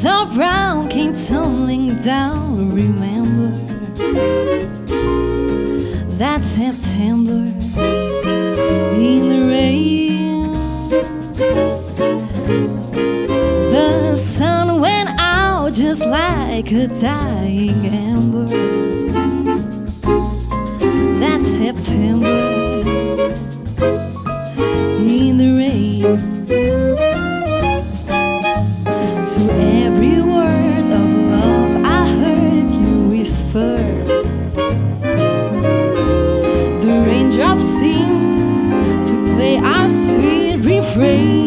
clouds all brown came tumbling down. Remember that September in the rain. The sun went out just like a dying ember. That September in the rain. To every sweet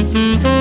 To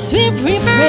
sweet.